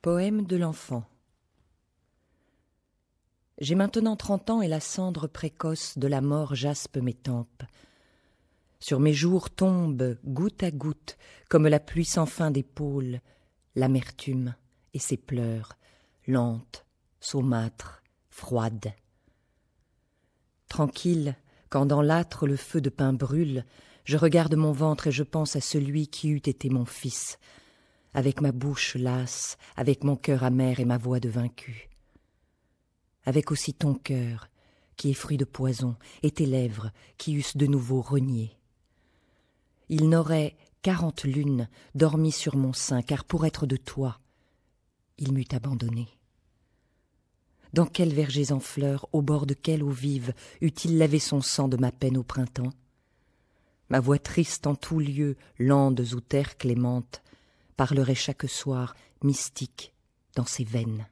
Poème de l'enfant J'ai maintenant trente ans et la cendre précoce de la mort jaspe mes tempes. Sur mes jours tombe, goutte à goutte, comme la pluie sans fin d'épaule, l'amertume et ses pleurs, lentes, saumâtres, froides. Tranquille, quand dans l'âtre le feu de pain brûle, je regarde mon ventre et je pense à celui qui eût été mon fils, avec ma bouche lasse, avec mon cœur amer et ma voix de vaincu. Avec aussi ton cœur, qui est fruit de poison, et tes lèvres, qui eussent de nouveau renié. Il n'aurait quarante lunes dormi sur mon sein, car pour être de toi, il m'eût abandonné. Dans quels vergers en fleurs, au bord de quelle eau vive eût-il lavé son sang de ma peine au printemps? Ma voix triste en tous lieux, landes ou terres clémentes, parlerait chaque soir, mystique, dans ses veines.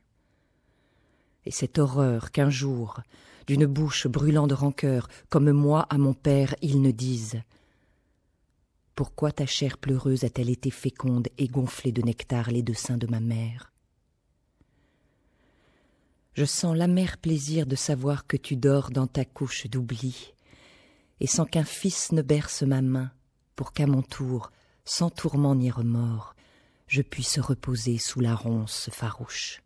Et cette horreur qu'un jour, d'une bouche brûlant de rancœur, comme moi à mon père, ils ne disent Pourquoi ta chair pleureuse a-t-elle été féconde et gonflée de nectar les deux seins de ma mère? Je sens l'amer plaisir de savoir que tu dors dans ta couche d'oubli, et sans qu'un fils ne berce ma main, pour qu'à mon tour, sans tourment ni remords, je puisse reposer sous la ronce farouche.